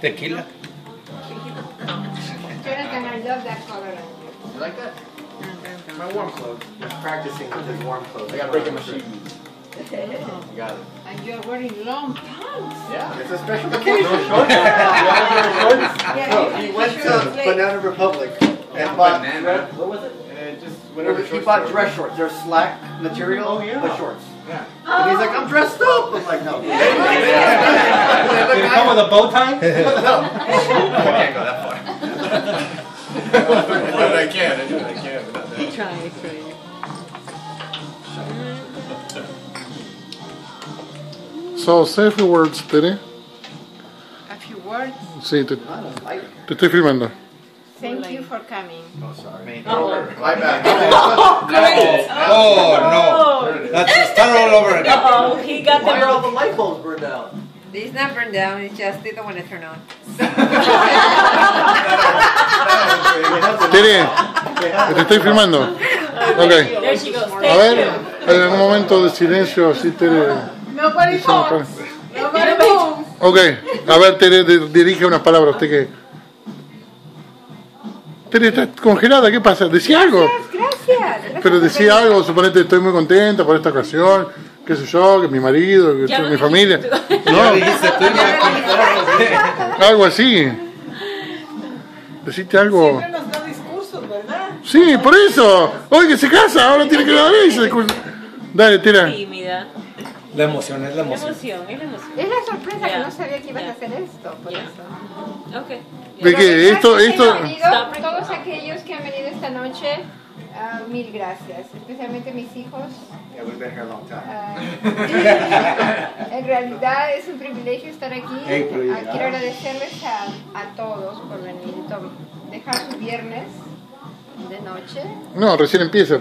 Tequila. Jonathan, I love that color. You like that? My warm clothes. He's practicing with his warm clothes. I gotta break in my shoes. You got it. And you're wearing long pants. Yeah. It's a special occasion. Yeah, No, you- he went to. Banana Republic and bought banana. what was it? Uh, just He whatever. shorts bought dress shorts. They're slack material, Oh, yeah. but shorts. Yeah. And he's like, I'm dressed up. I'm like, no. Did it come with a bow tie? I can't go that far. but I can. I do. I can. But not that. Try try. So, say a few words, Tere. A few words. Sí, te, I don't like te estoy filmando. Coming. Oh, sorry. Oh. My bad. Oh, no. Let's start all over again. Oh, he got Why are all the the light bulbs burned out? It's not burned down, it's just they don't want to turn on. Tere, te estoy filmando. Ok. There she goes. A ver, en un momento de silencio, así Tere. Nobody palabra. Nobody moves. Ok, a ver, Tere, di- dirige unas palabras. ¿Usted qué? Tere, está congelada, ¿qué pasa? Decía algo. Gracias. gracias Pero decía algo, suponete, estoy muy contenta por esta ocasión, qué sé yo, que mi marido, que Ya mi familia. No, algo así. Deciste algo. Siempre nos da discursos, ¿verdad? Sí, por eso. Hoy que se casa, ahora tiene que dar ese discurso. Dale, tira. Tímida. La emoción es la La emoción. emoción, es la emoción. Es la sorpresa que Ya, no sabía que ibas ya. a hacer esto. Por Ya. eso. Ok. ¿De qué? Esto, Gracias, esto. que venido, todos aquellos que han venido esta noche, ah, mil gracias. Especialmente mis hijos. Yeah, we've been here a long time. Ah, en realidad es un privilegio estar aquí. Ah, quiero agradecerles a, a todos por venir, tom- dejar su viernes de noche. No, recién empieza.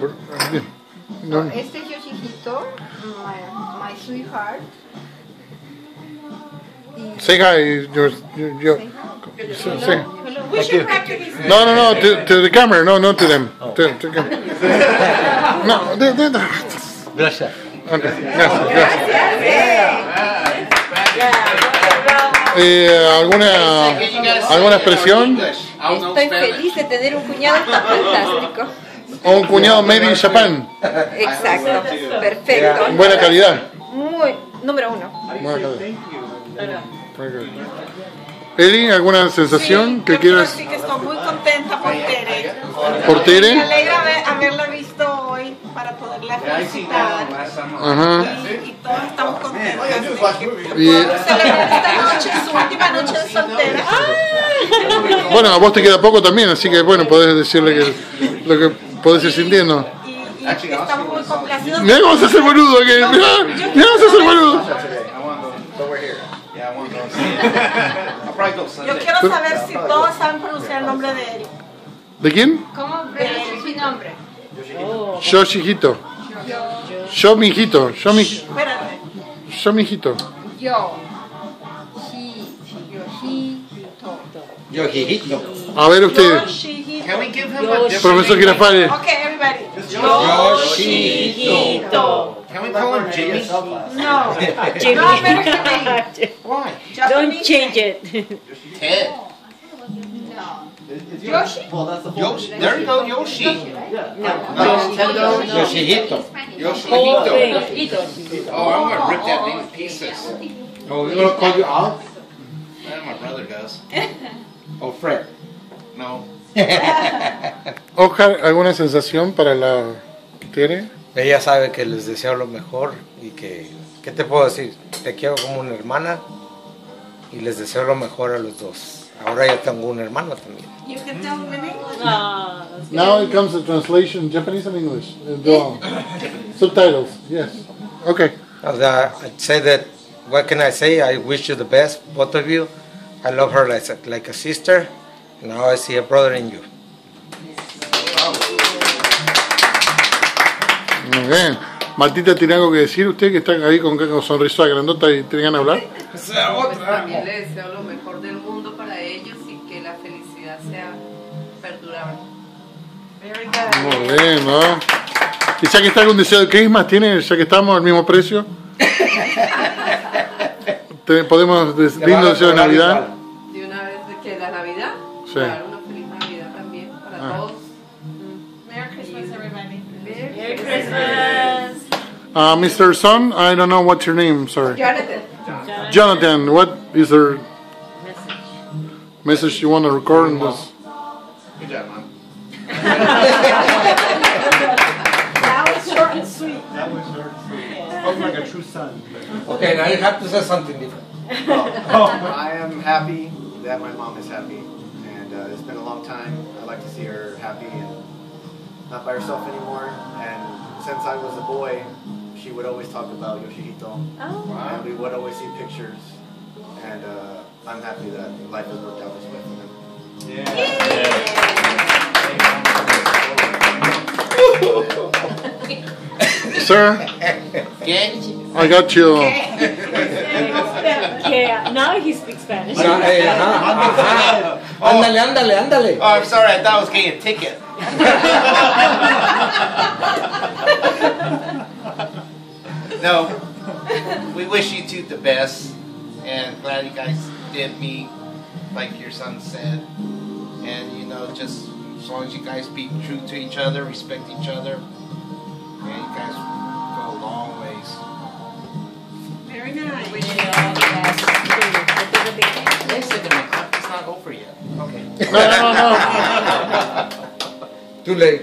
No. Este es Yoshihito, sweetheart. Y, Say hi, yo, yo, yo. Say Say- We should practice. No, no, no, to, to the camera, no, no to them. To, to cam- no, de, de, de- Gracias. Ok, gracias, gracias. Eh, ¿alguna, ¿Alguna expresión? Estoy feliz de tener un cuñado tan fantástico. ¿O un cuñado made in Japan? Exacto, perfecto. Buena calidad. Número uno. Buena calidad. Ok. Eli, ¿alguna sensación que Yo quiero quieras decir que estoy muy contenta por Tere. por Me Tere? alegra haber- haberla visto hoy para poderla felicitar. Ajá. Y, y todos estamos contentos que Y, podamos celebrar esta noche, su última noche de soltera. bueno, a vos te queda poco también, así que bueno, podés decirle que lo que podés ir sintiendo. Estamos muy complacidos. Mirá cómo se hace boludo, que, mirá, mirá cómo se hace boludo. Yo quiero saber si todos saben pronunciar el nombre de Eric. ¿De quién? ¿Cómo pronuncia su nombre? Yo, hijito. Yo, mi hijito. Yo, mi, Espérate. yo, mi hijito. Yo. Yoshihito. Yo, jijito. A ver usted, Yoshihito. Can we give him a different profesor name? Jirafales. Okay, everybody. Yoshihito. Can we call him Jimmy? No. Jimmy. No American name. Why? Don't change it. Ted. No. Yoshi? Well, that's the full Yoshi. There you go, Yoshi. Yeah. No. Nintendo. Yoshihito. Whole Yoshihito. Oh, I'm gonna rip that thing to pieces. Oh, you gonna call you out? Eh, my brother does. Oh, Fred. No. Oscar, ¿alguna sensación para la Tere? Ella sabe que les deseo lo mejor y que, ¿qué te puedo decir? Te quiero como una hermana y les deseo lo mejor a los dos. Ahora ya tengo un hermano también. You can tell them in English. Ah, Now it comes the translation, Japanese and English. Uh, the- Subtitles, yes. Okay. I'd say that, what can I say? I wish you the best, both of you. I love her like a, like a sister. Now I see a brother in you. Muy bien. Martita, ¿tiene algo que decir usted que está ahí con, con sonrisa grandota y tiene ganas de hablar? Pues también le deseo lo mejor del mundo para ellos y que la felicidad sea perdurable. Muy bien, ¿no? Y ya que está algún deseo de Christmas, ¿tiene, ya que estamos al mismo precio? ¿Podemos, des- lindo deseo de Navidad? Sí. Claro, una feliz Navidad también para Ah. todos. Merry Christmas, everybody. Merry Christmas. Uh, Mr. Son, I don't know what's your name, sorry. Jonathan. Jonathan, what is there Message. message you want to record in this? Good job, Mom. That was short and sweet. That was short and sweet. Spoke like a true son. Okay, now you have to say something different. I am happy that my mom is happy, and it's been a long time. I like to see her happy and not by herself anymore. And since I was a boy, she would always talk about Yoshihito, and we would always see pictures. And uh, I'm happy that life has worked out this way for them. Sir, I got you. Yeah, now he speaks Spanish. No, ajá, ajá. Oh. Ándale, ándale, ándale. Oh, I'm sorry. I thought I was getting a ticket. no, we wish you two the best, and glad you guys did meet, like your son said. And you know, just as long as you guys be true to each other, respect each other, yeah, you guys go a long ways. Very nice. Wish you all the best. Wait a second, my clock is not over yet. Okay. No, no, no. Too late.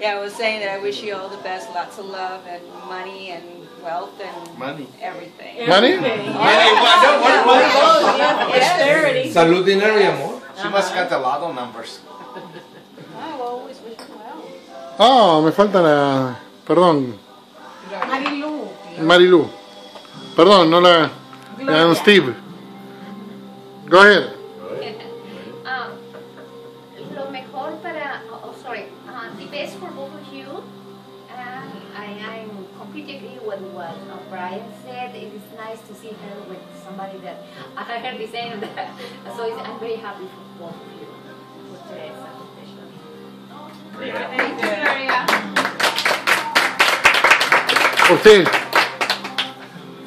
Yeah, I was saying that I wish you all the best, lots of love and money and wealth and Money. everything. Money? Everything. Money, what- no, what- what- Oh, yeah, prosperity. Salud, dinero y amor. She must have got the lotto numbers. I always wish you well. Oh, me falta la. Perdón, Marilu. Marilu. Perdón, no la. la Steve. Go ahead. What Brian said. It is nice to see her with somebody that I heard the same. That, so it's, I'm very happy for both of you, with Teresa especially. Thank you, Maria. Usted.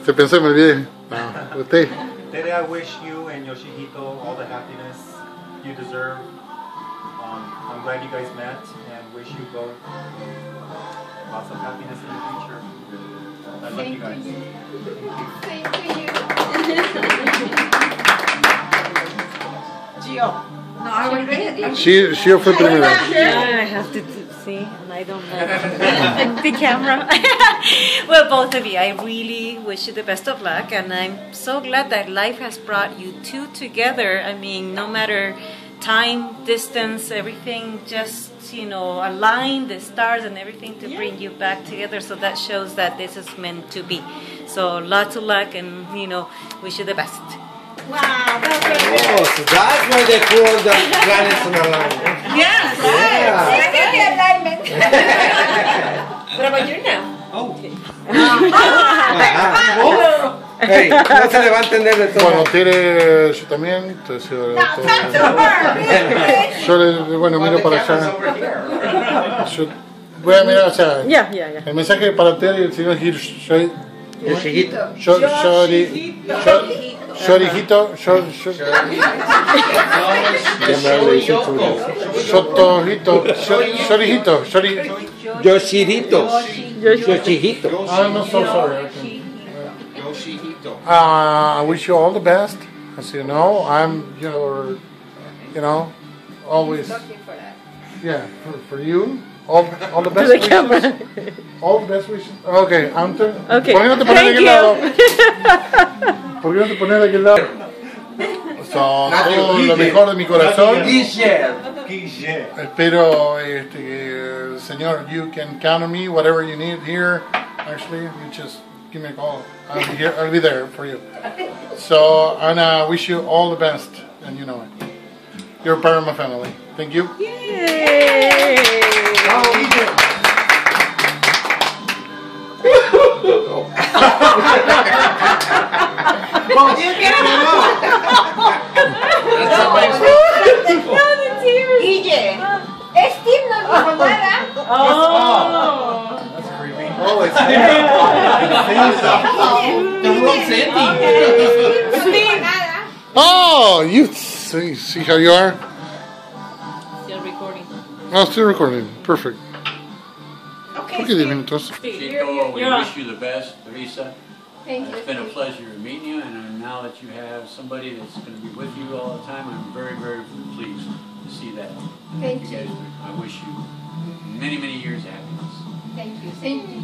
Se pensó, me olvidé. No, usted. Tere, I wish you and Yoshihito all the happiness you deserve. Um, I'm glad you guys met and wish you both lots of happiness in the future. I love you guys. Thank you. Gio. No, I already did. Sí, sí fue primero. I have to do- see, and I don't know the camera. well, both of you, I really wish you the best of luck, and I'm so glad that life has brought you two together. I mean, no matter time, distance, everything just you know align the stars and everything to bring you back together. So that shows that this is meant to be. So lots of luck, and you know, wish you the best. Wow, that's very Oh, so that's why they put all the planets in alignment. Yes. Yeah. Second the alignment. What about you now? Oh. Ajá. Hey, no se le va a entender de todo. Bueno, Tere, yo también. todo. Yo, le- bueno, miro para allá. Yo voy a mirar. Yeah, yeah, yeah. El mensaje para Tere y el señor Hirsch. Yo, Yoshihito. yo, Shorijito, Shor- Shor- Shotojito, Shor- Shorijito, Shori- Yoshihito. Not so sorry. Yoshihito. Uh, I wish you all the best. As you know, I'm your, you know, always, yeah, for, for you. All, all the best the wishes. camera. All the best wishes. Okay, I'm turn- Okay, ¿Por qué no te pones de thank aquel lado? ¿Por qué no te pones de aquel lado? So, todo lo mejor de mi corazón. Espero este, Señor, you can count on me, whatever you need here. Actually, you just give me a call. I'll be here. I'll be there for you. So, and I wish you all the best, and you know it. You're a part of my family. Thank you. Guille. Steve no dijo nada. Oh. That's creepy. Oh, it's The room's empty. Steve no dijo nada. Oh, you see, see how you are. Still recording. Oh, still recording. Perfect. Okay. ¿Por qué 10? Chico, we wish you the best, Teresa. Thank you. It's been a pleasure meeting you, and now that you have somebody that's going to be with you all the time, I'm very, very pleased to see that. And Thank you guys, I wish you many, many years of happiness. Thank you. Thank you.